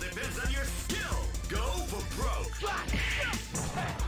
depends on your skill. Go for broke.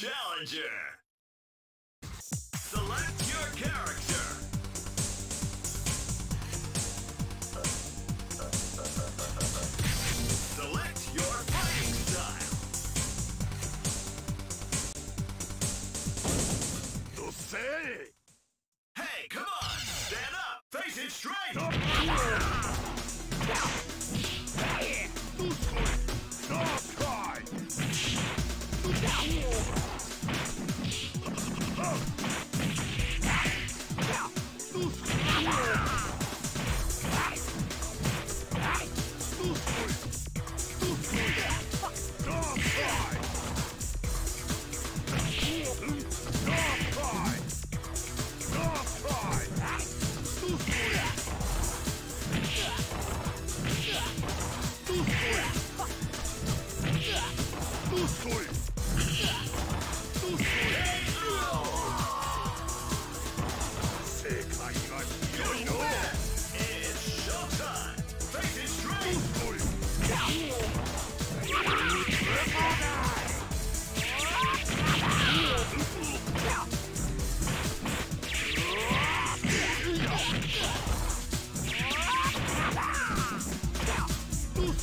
challenger.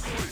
Yeah.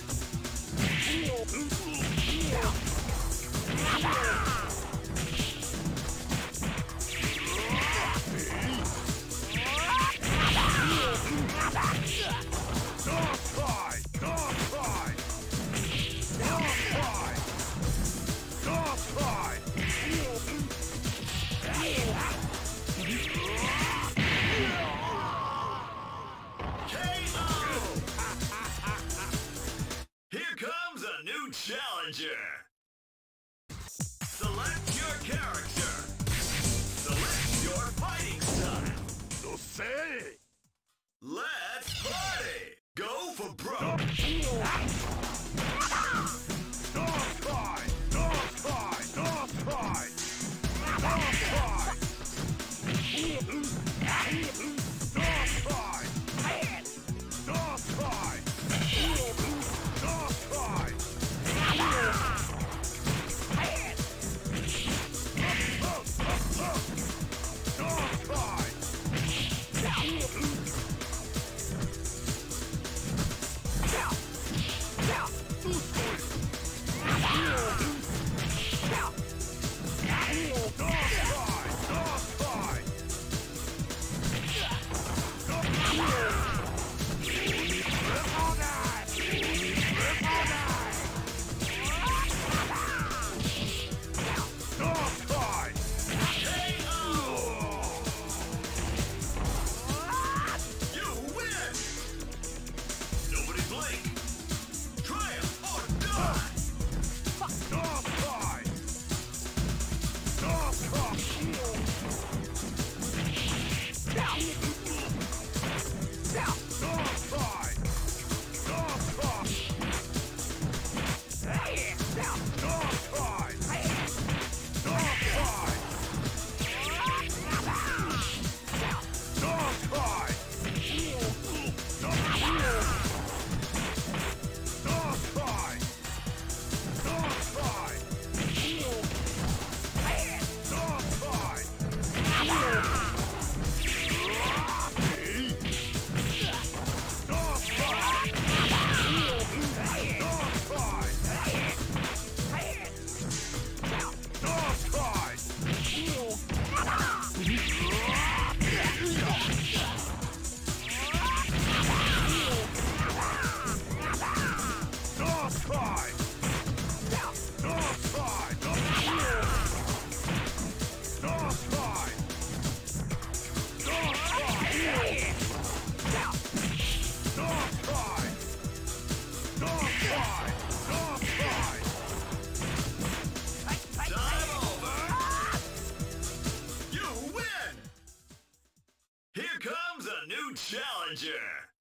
Challenger!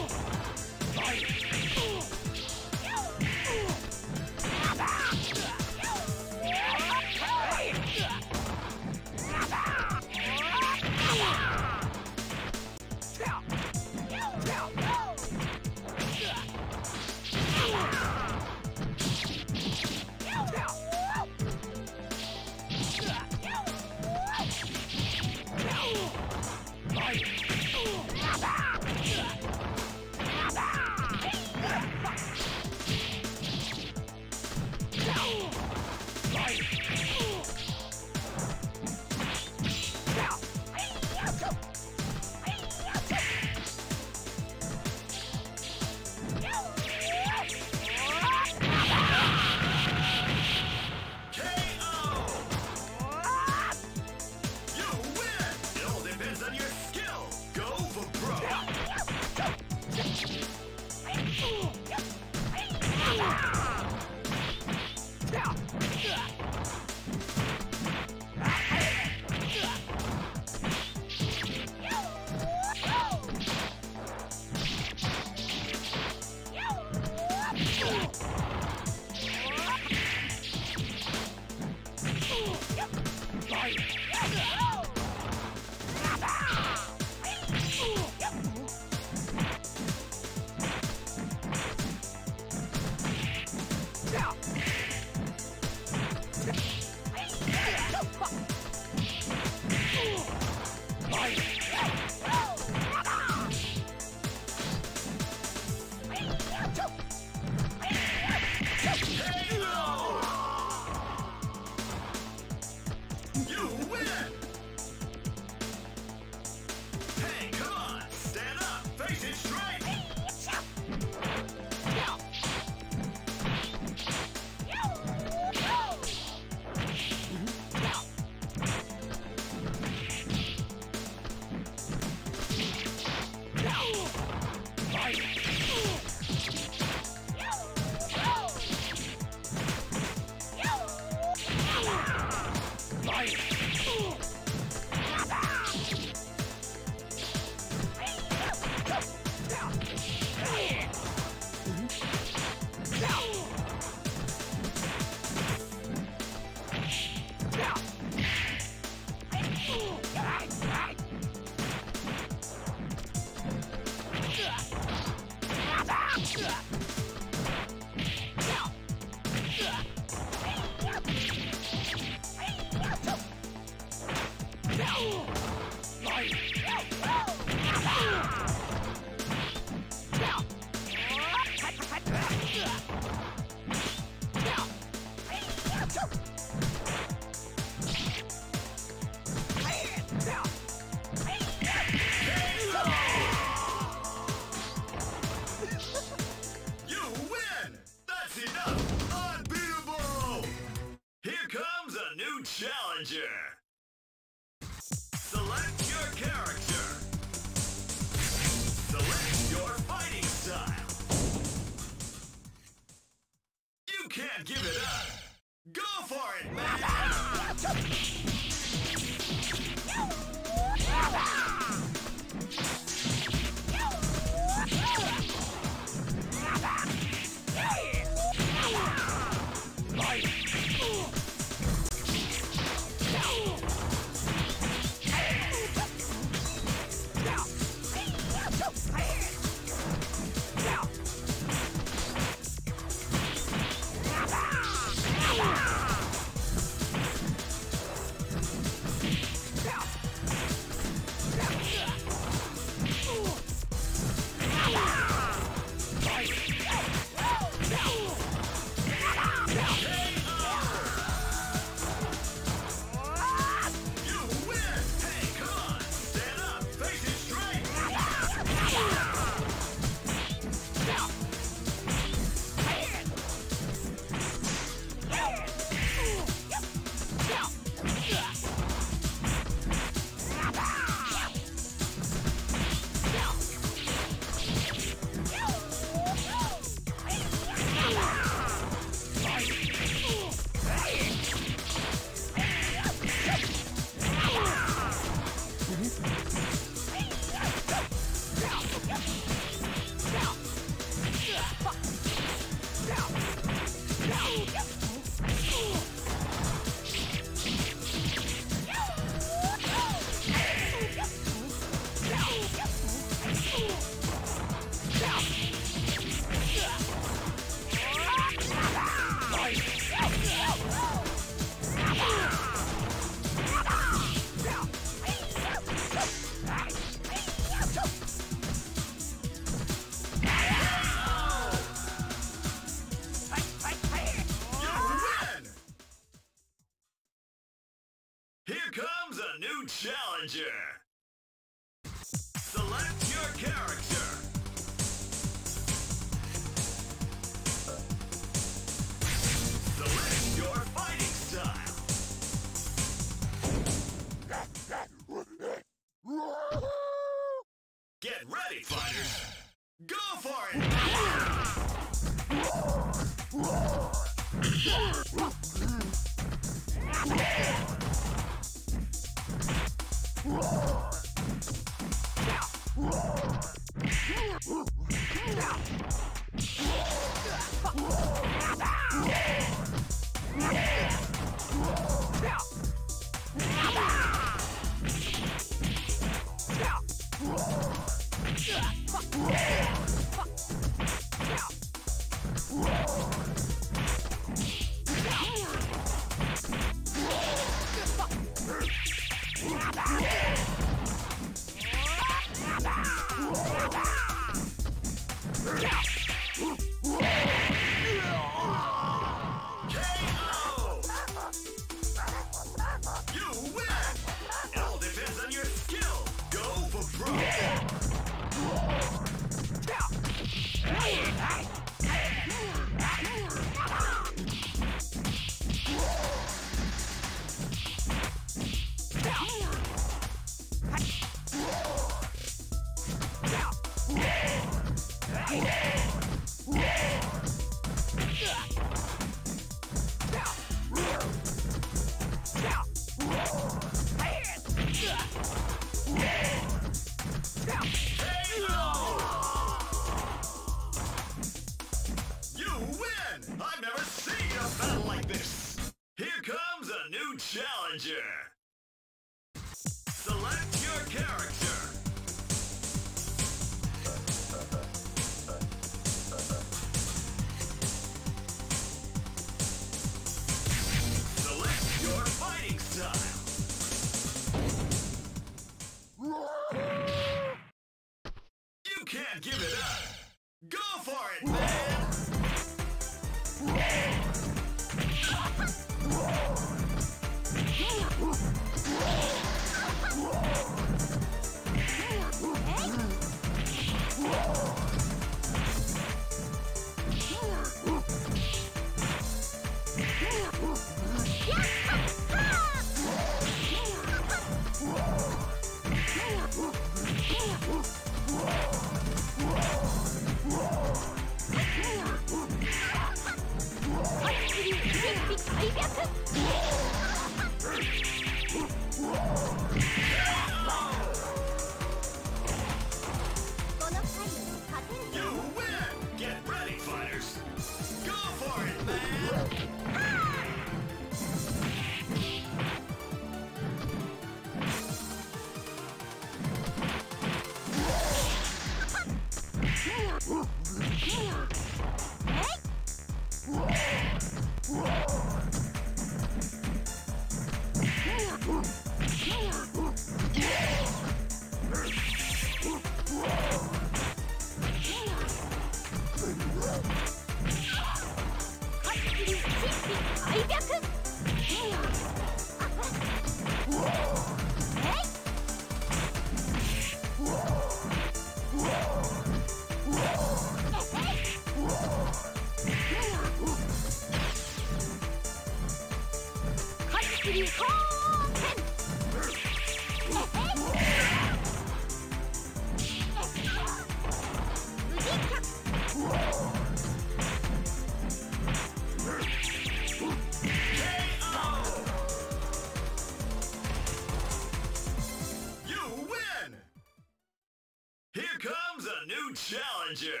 new challenger.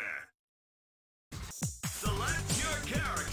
Select your character.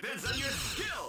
depends on your skill.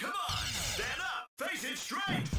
Come on! Stand up! Face it straight!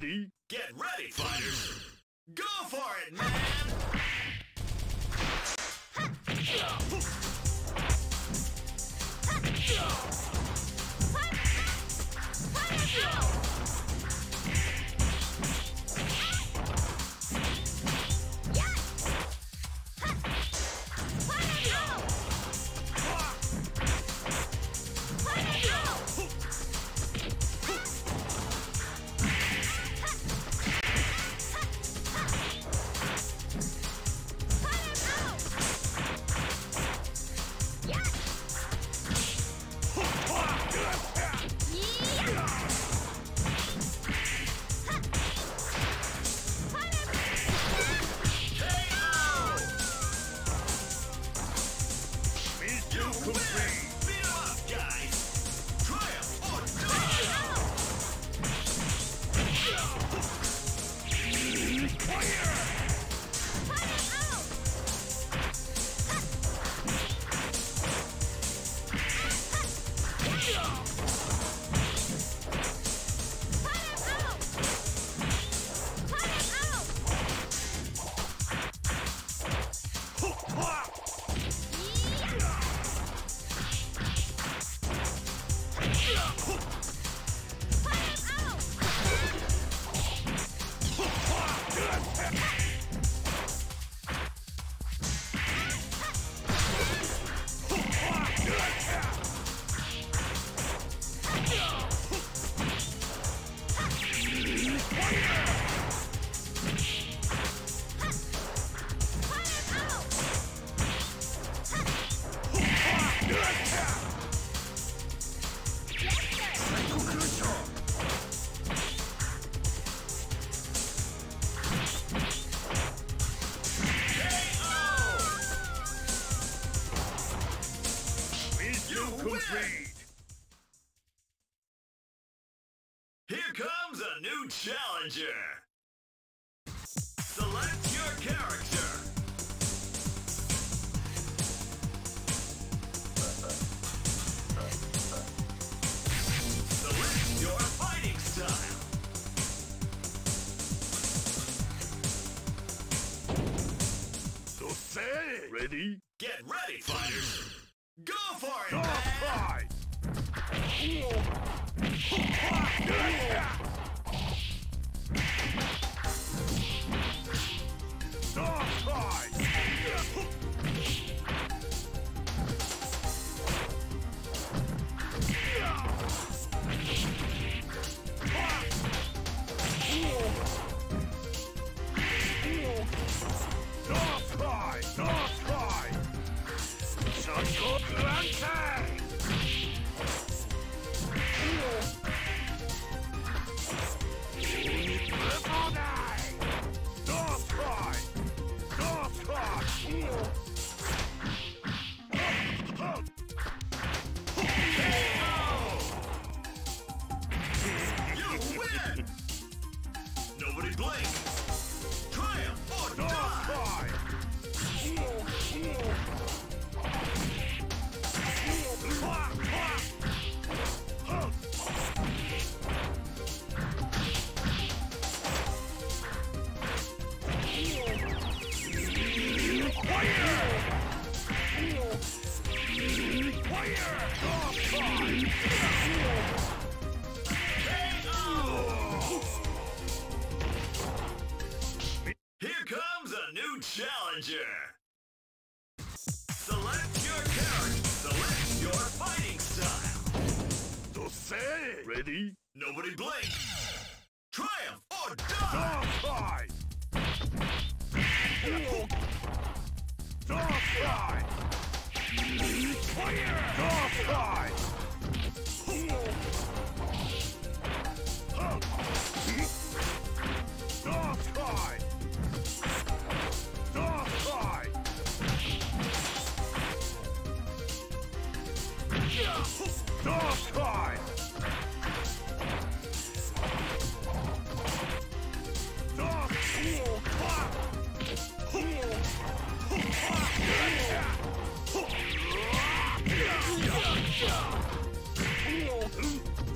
Ready? Get ready, fighters! Go for it, man! Say. Ready? Get ready, fighters! Go for it, Dark man! Fight. Dark Dark Fight. Shotgun Lantern. Ready? Nobody blink! Triumph or die! Dark Fight. Dark Fight. Dark Fight. Dark. Dark Fight. Dark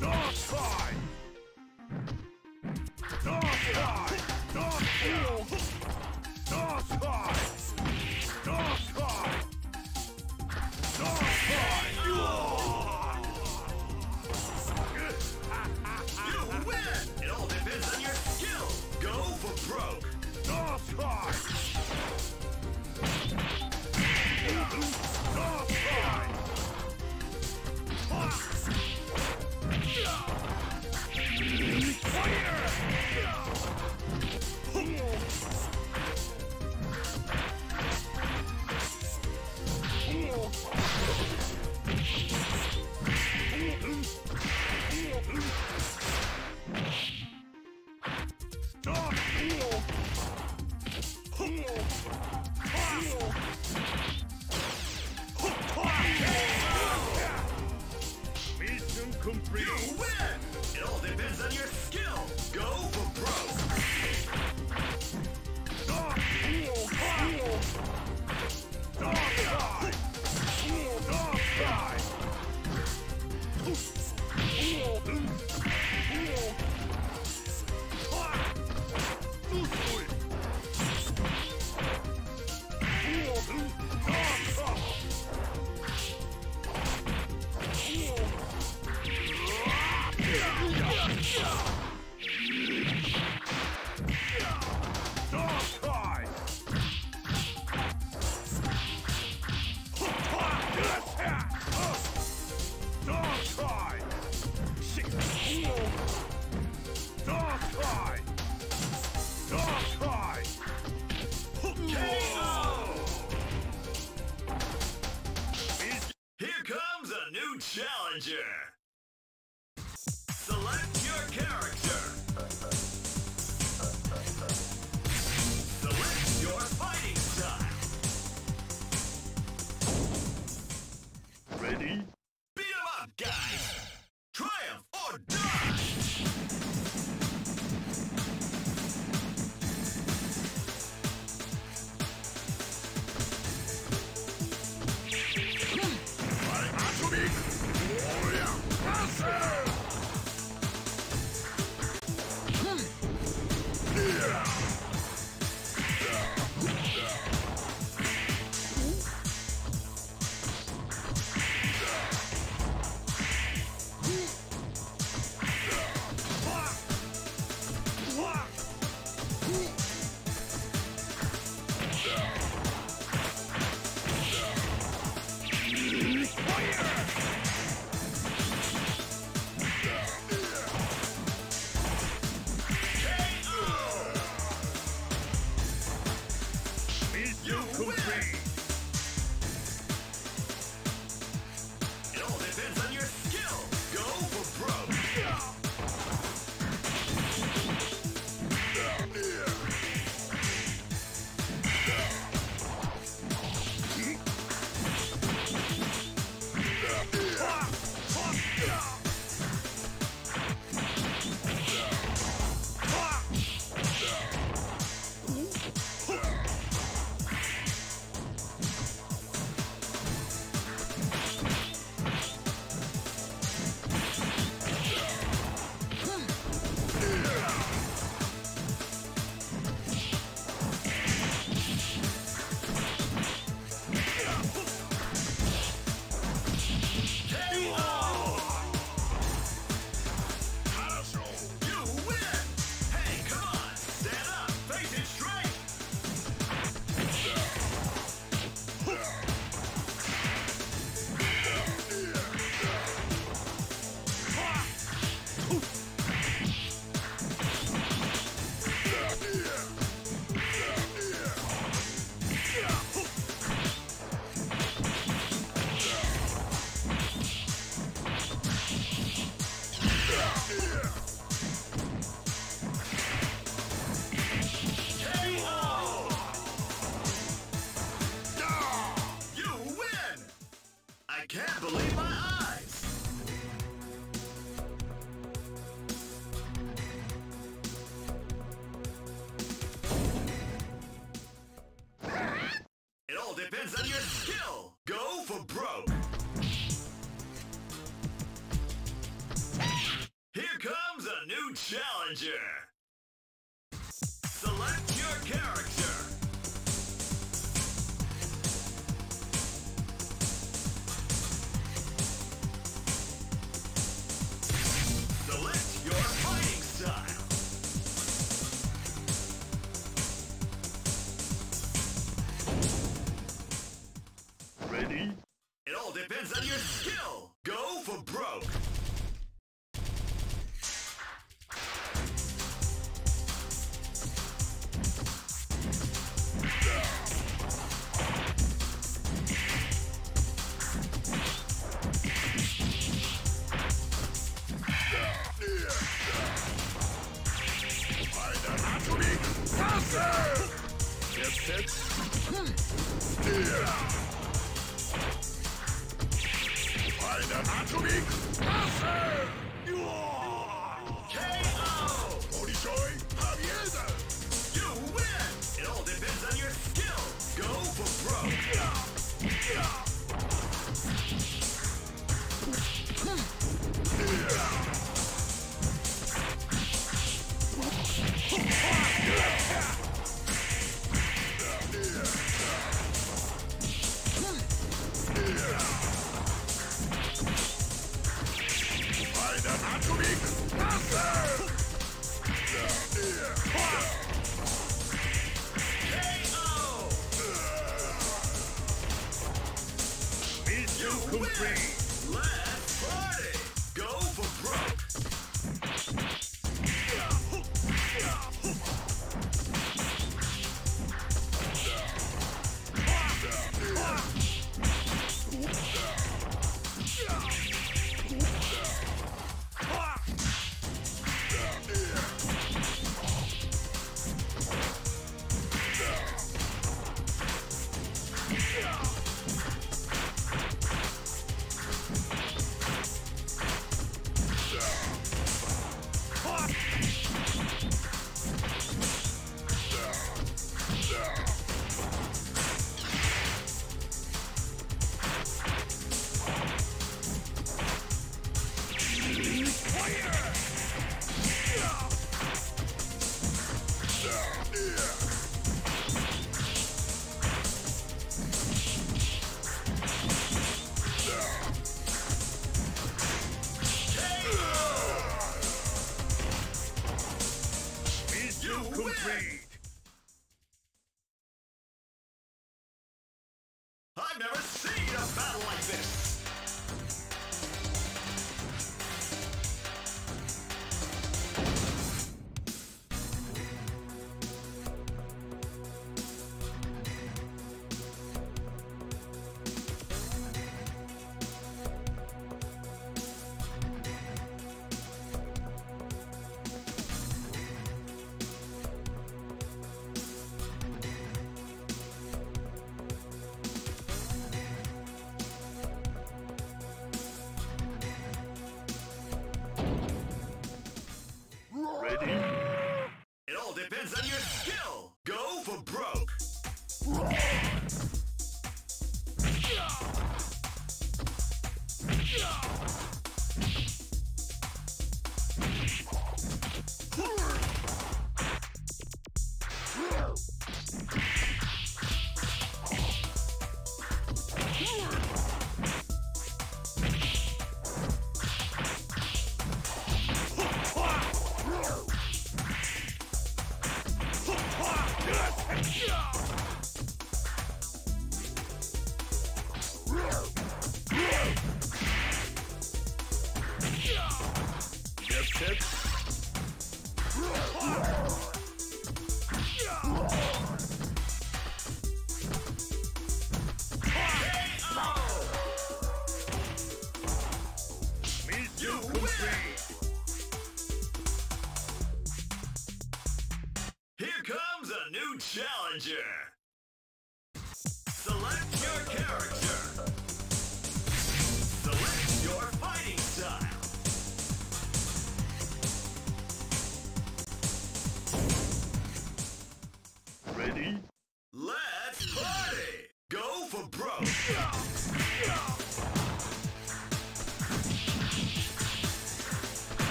Dark Fight. Depends on your skill. Go for broke. Challenger.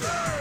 Master!